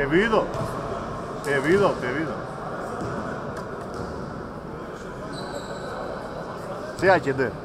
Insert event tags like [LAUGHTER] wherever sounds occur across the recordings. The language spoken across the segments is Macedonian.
Te vido. Te vido, te vido. Sí, hay.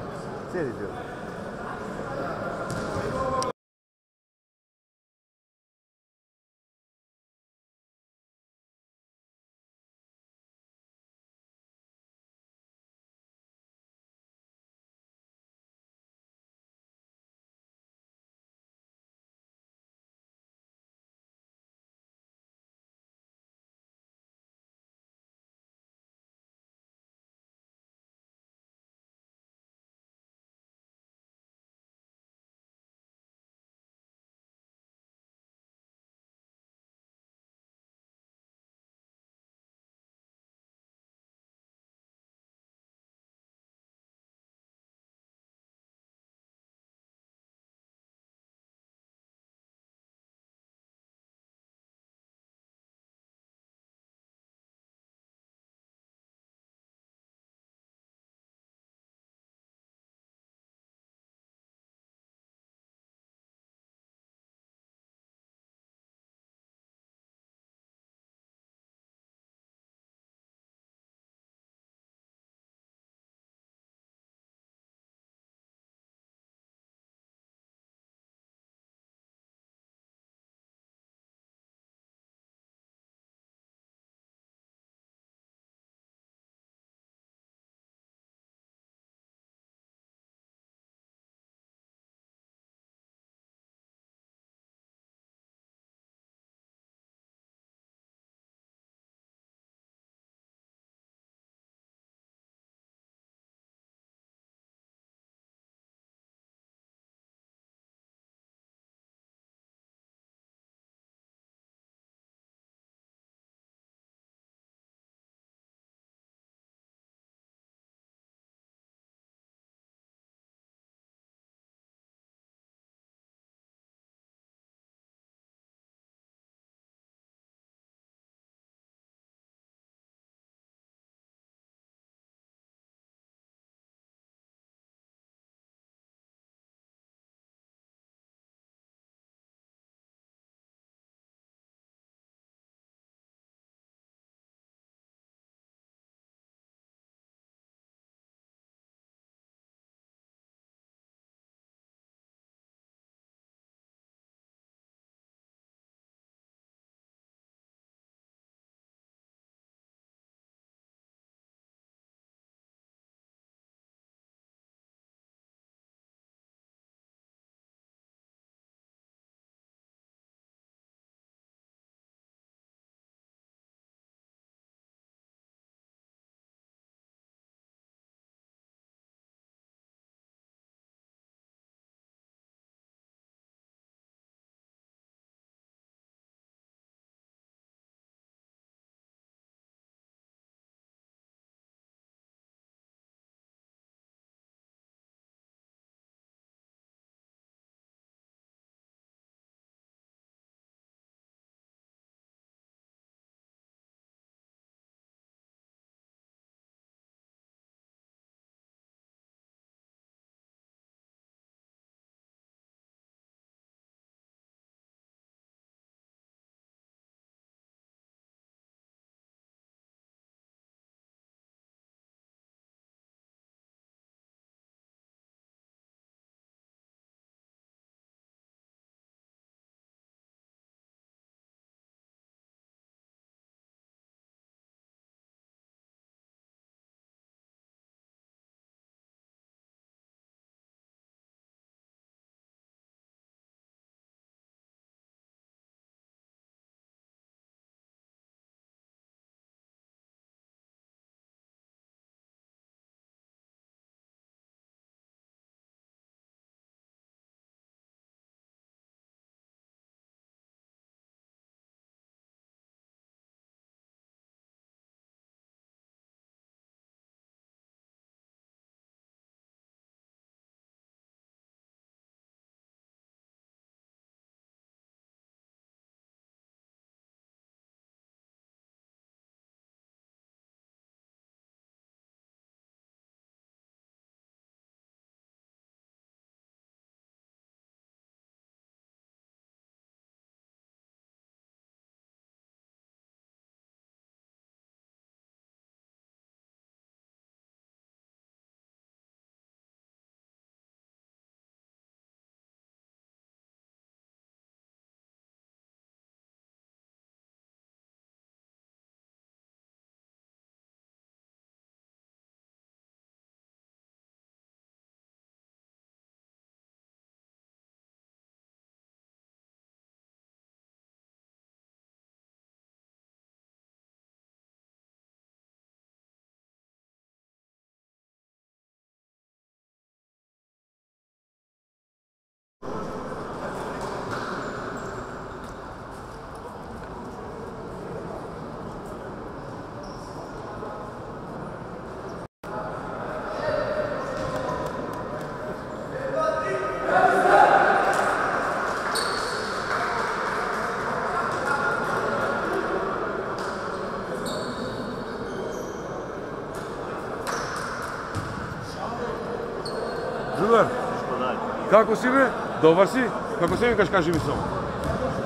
Како си бе? Добар си? Како се викаш, кажи ми само.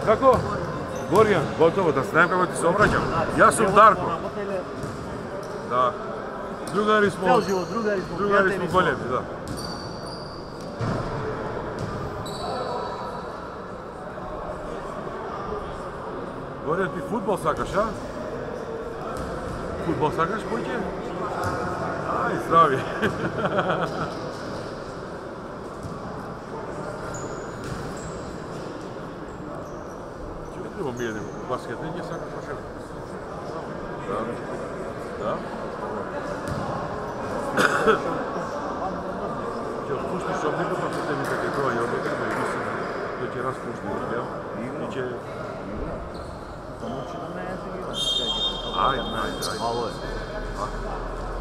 Како? Горијан, готово, да знаем како ти се обраќам. Јас сум Дарко. Да. Другари смо. Цел живот, другари смо. Другари смо големи, да. Горијан, ти футбол сакаш, а? Футбол сакаш, мојке? Ај, здрави. [LAUGHS] Ну, умели в баскет. Не сам пошел. Да. Да. Все, вкусно, все, мы будем просто не так игру, а я бы как бы висел. Эти раз вкусно, я и че? Ай, ай, ай. Малой.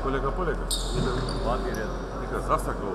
Полека, полека. Лагерь. Никогда застакал.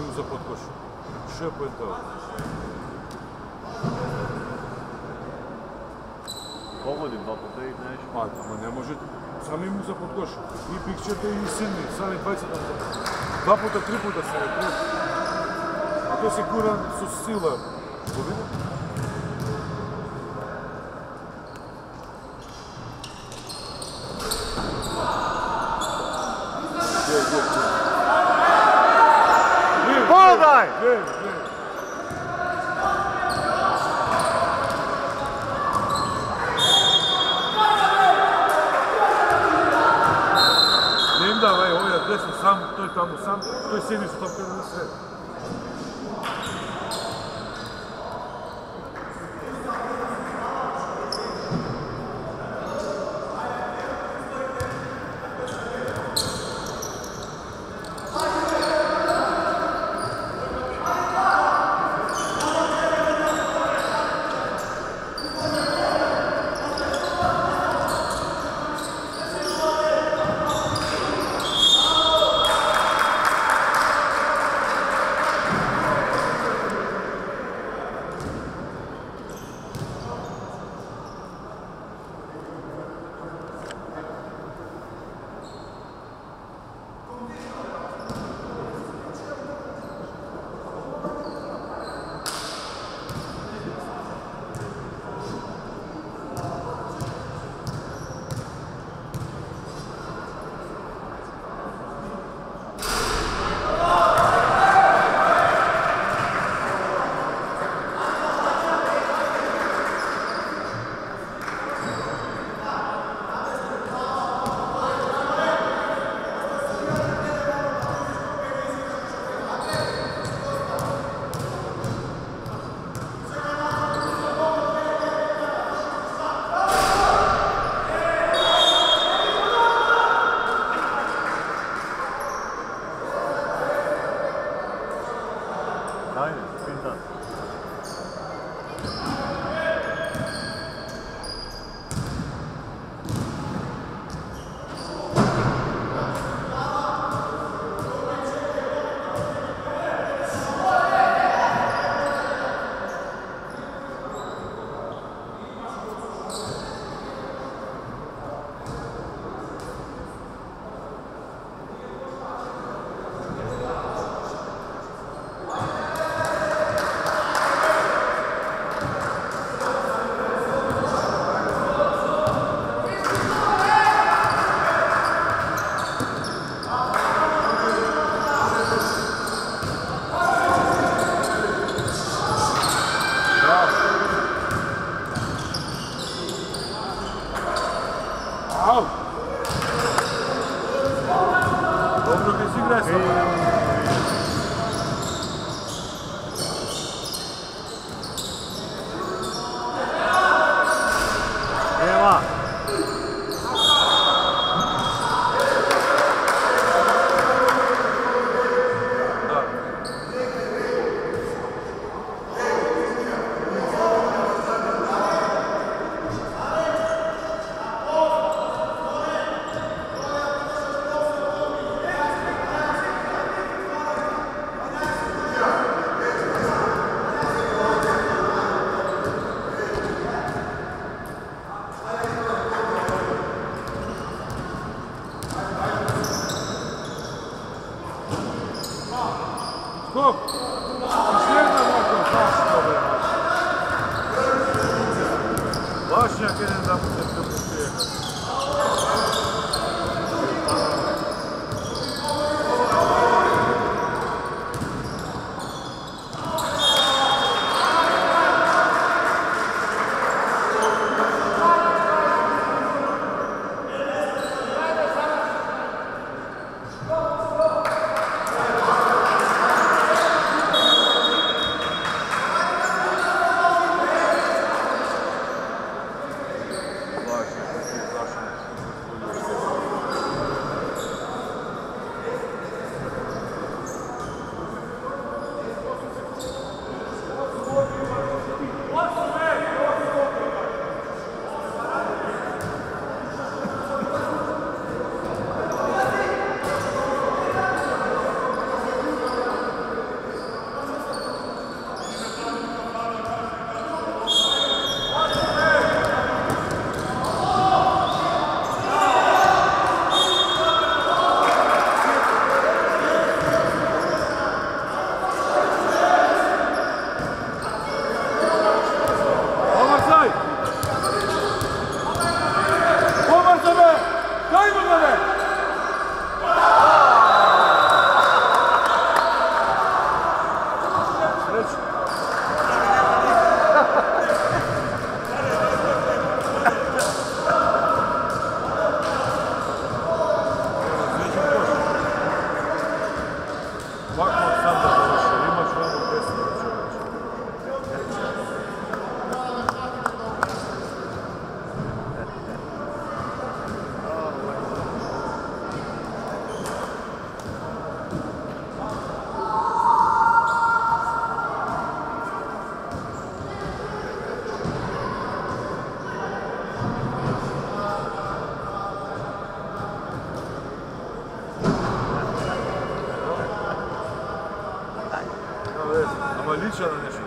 Заврши. Да. Сам им за подкош. Што е поентава? Погоди два пута и знаеш. Па, ама не може сами му за подкош. И пикчета и сини, сами двајцата. Два пута, три пута се. А тој се гура со сила. Го еще на наших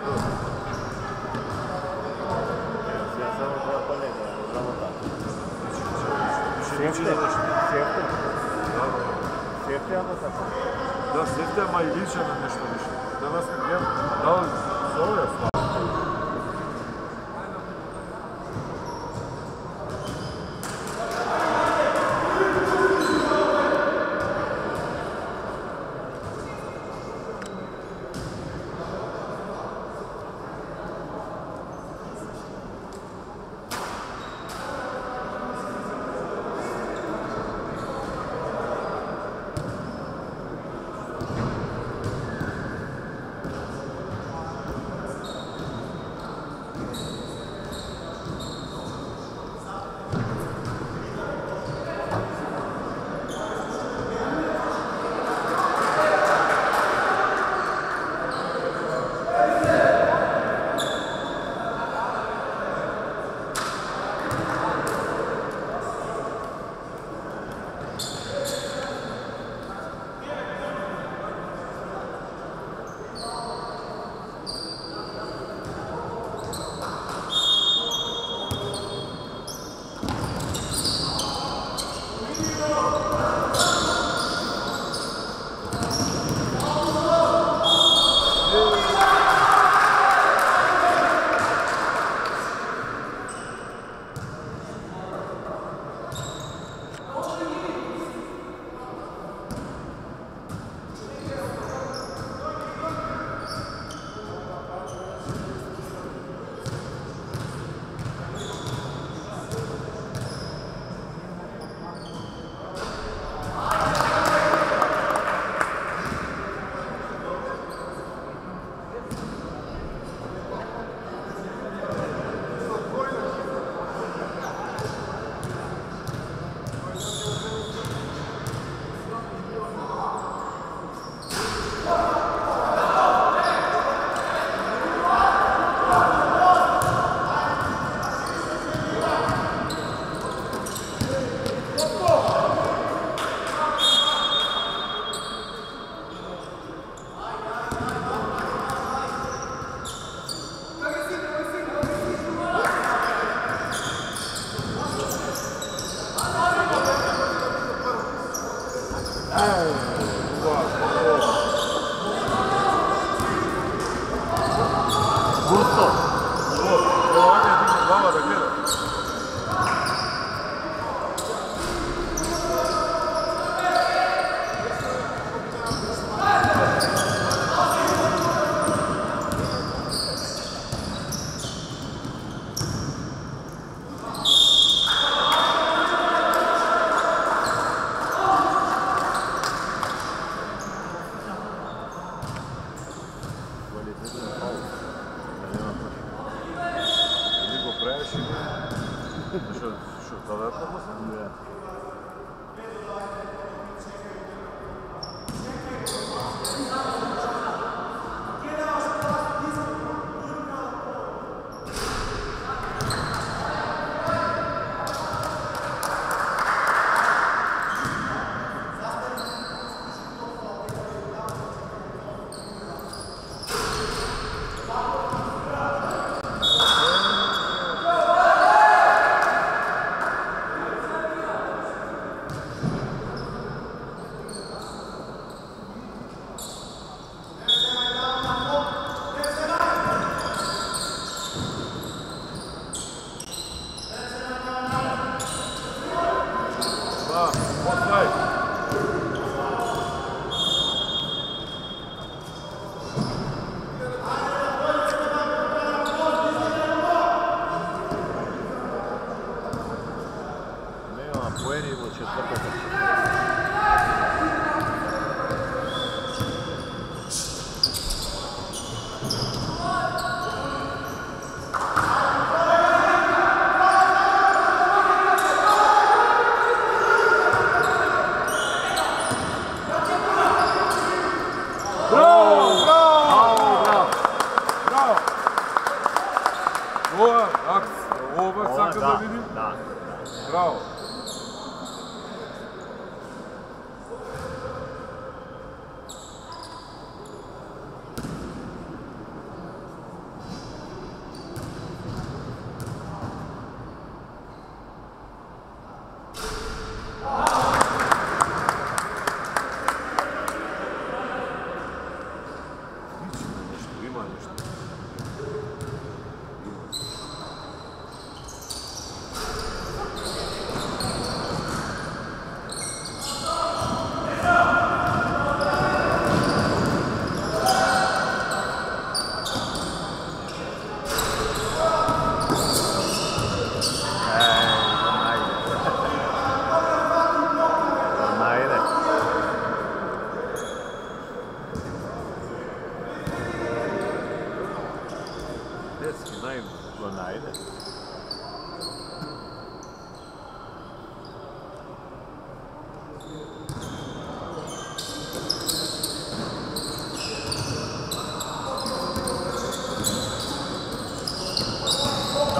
Sefte ama tabii. Ya sefte ama ilginç ama.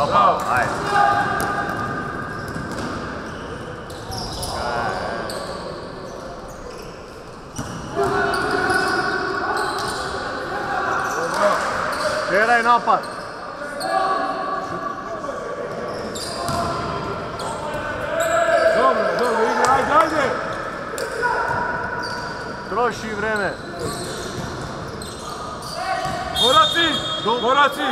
Stopao, ajde. Čeraj napad. Dobro, dobro, ide, ajde, ajde. Troši vreme. Moraci! Moraci!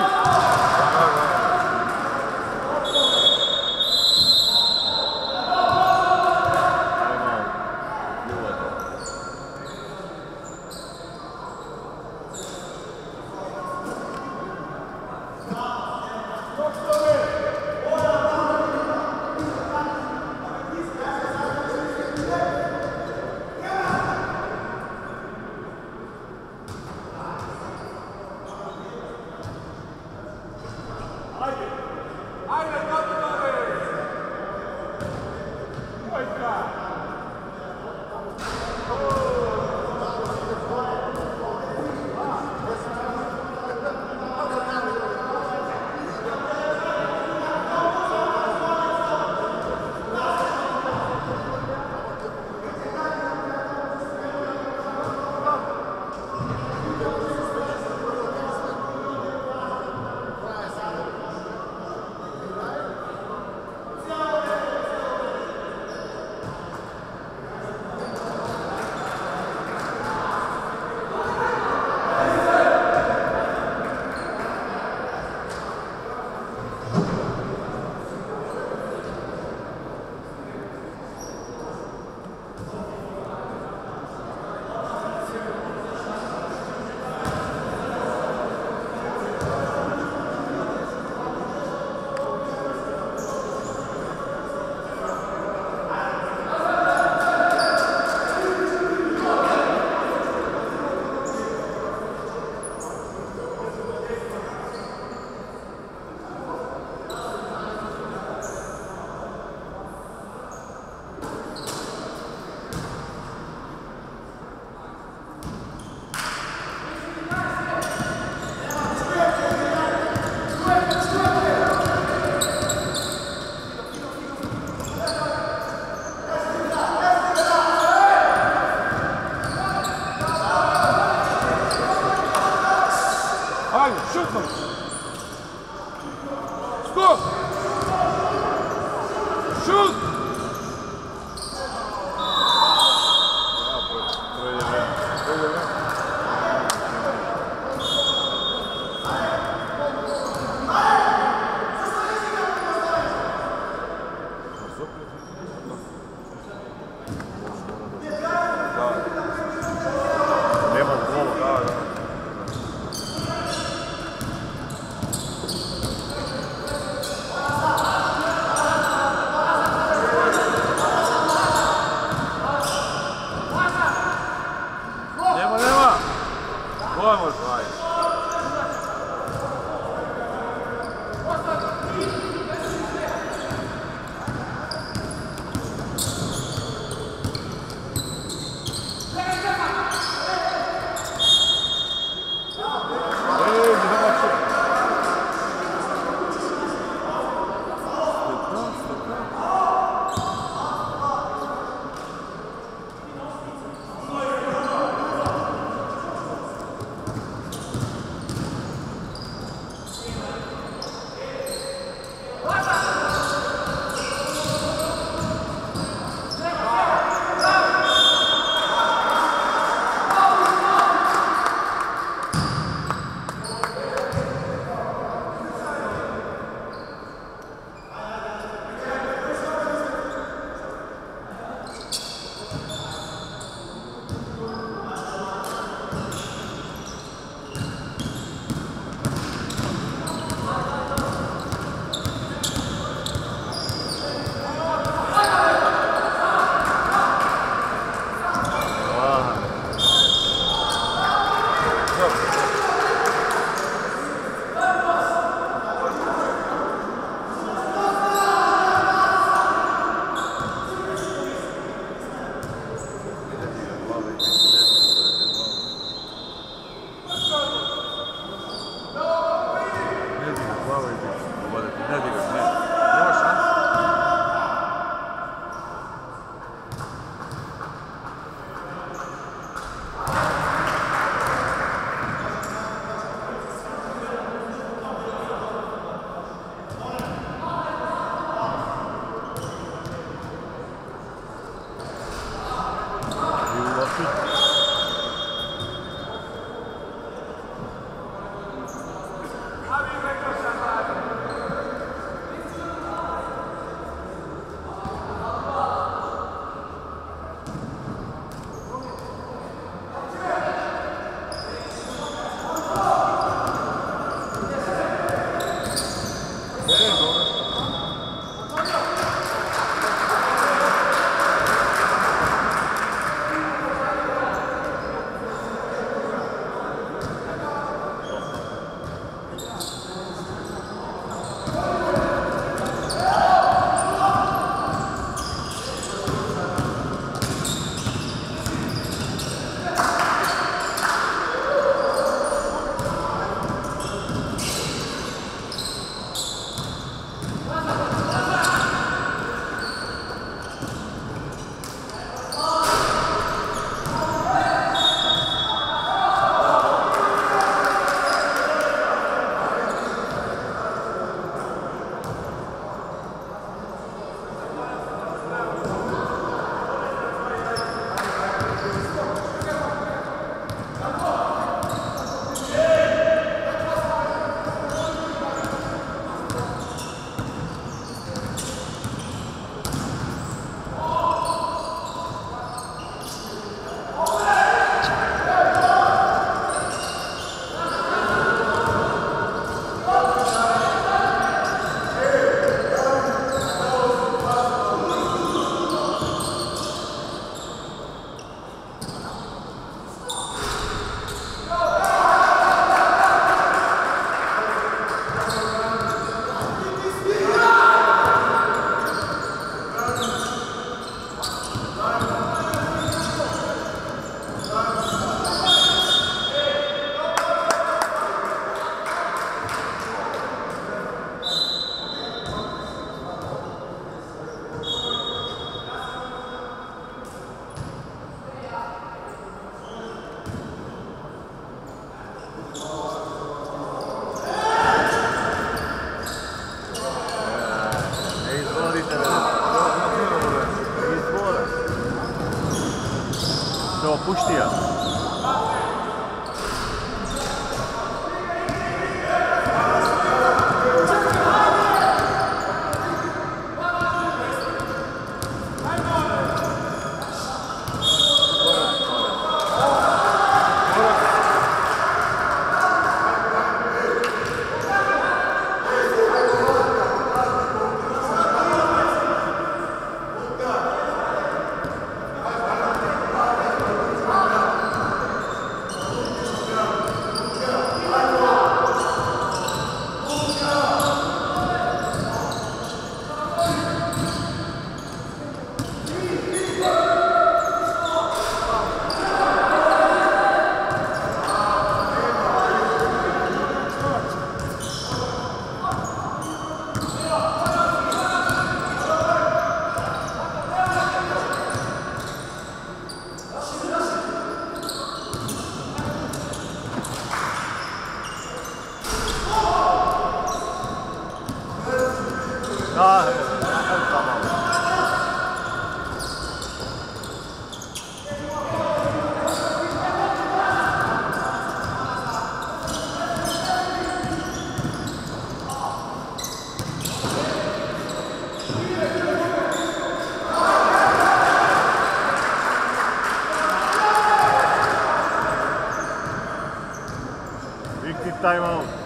買いを